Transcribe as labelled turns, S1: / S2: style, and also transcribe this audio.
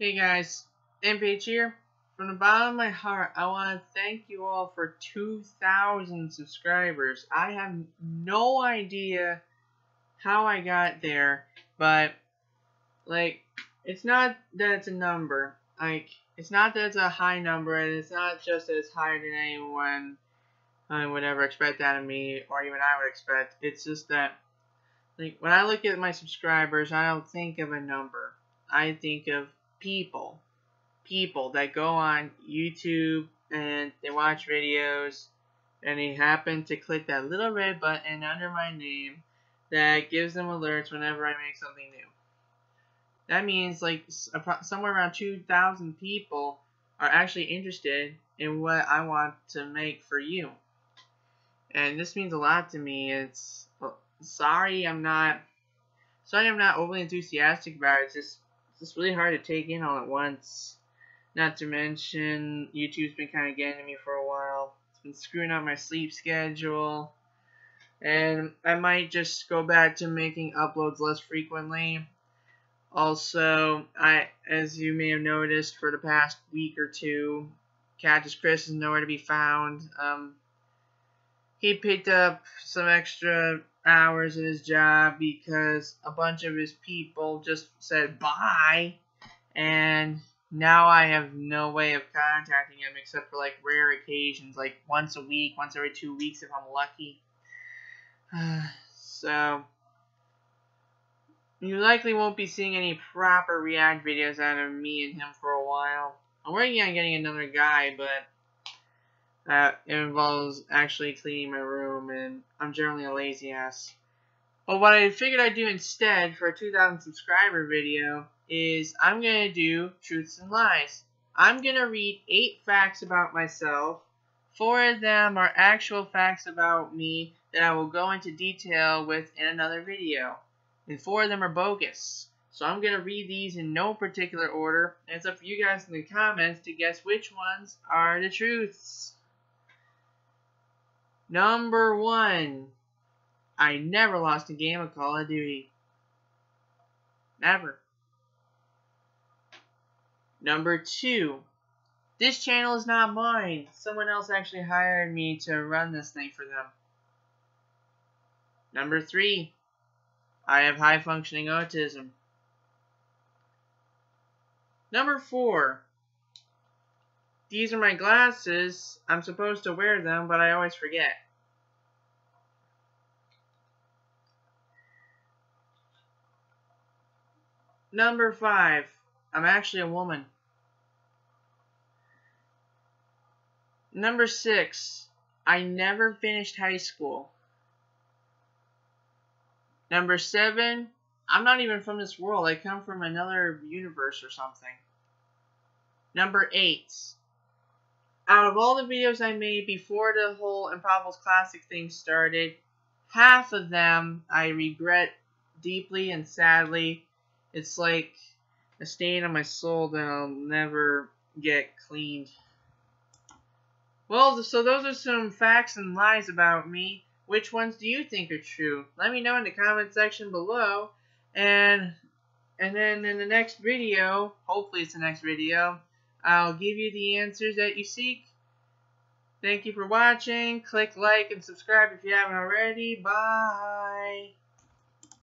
S1: Hey guys, M-Page here. From the bottom of my heart, I want to thank you all for 2,000 subscribers. I have no idea how I got there, but, like, it's not that it's a number. Like, it's not that it's a high number, and it's not just that it's higher than anyone uh, would ever expect out of me, or even I would expect. It's just that, like, when I look at my subscribers, I don't think of a number. I think of people. People that go on YouTube and they watch videos and they happen to click that little red button under my name that gives them alerts whenever I make something new. That means like somewhere around 2,000 people are actually interested in what I want to make for you. And this means a lot to me. It's sorry I'm not sorry I'm not overly enthusiastic about it. It's just it's really hard to take in all at once. Not to mention, YouTube's been kind of getting to me for a while. It's been screwing up my sleep schedule. And I might just go back to making uploads less frequently. Also, I, as you may have noticed for the past week or two, Cactus Chris is nowhere to be found. Um, he picked up some extra hours in his job because a bunch of his people just said bye and now I have no way of contacting him except for like rare occasions, like once a week, once every two weeks if I'm lucky. so you likely won't be seeing any proper React videos out of me and him for a while. I'm working on getting another guy, but it involves actually cleaning my room, and I'm generally a lazy ass. But what I figured I'd do instead for a 2,000 subscriber video is I'm going to do Truths and Lies. I'm going to read 8 facts about myself. Four of them are actual facts about me that I will go into detail with in another video. And four of them are bogus. So I'm going to read these in no particular order. And it's up for you guys in the comments to guess which ones are the truths. Number one, I never lost a game of Call of Duty. Never. Number two, this channel is not mine. Someone else actually hired me to run this thing for them. Number three, I have high functioning autism. Number four, these are my glasses. I'm supposed to wear them, but I always forget. Number five. I'm actually a woman. Number six. I never finished high school. Number seven. I'm not even from this world. I come from another universe or something. Number eight out of all the videos I made before the whole Improbables Classic thing started, half of them I regret deeply and sadly. It's like a stain on my soul that I'll never get cleaned. Well, so those are some facts and lies about me. Which ones do you think are true? Let me know in the comment section below. And and then in the next video, hopefully it's the next video, I'll give you the answers that you seek. Thank you for watching. Click like and subscribe if you haven't already. Bye.